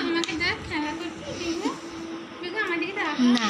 আমাকে দেখ খেলা করতে না।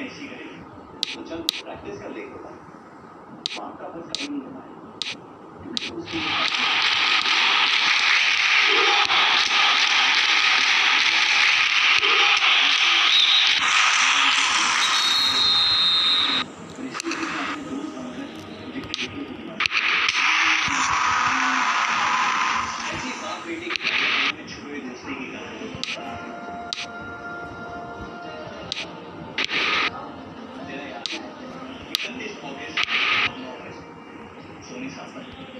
ऐसी करेगी प्रैक्टिस कर लेगा आपका बस कहीं नहीं होना है this office, known as Sony Sasaki.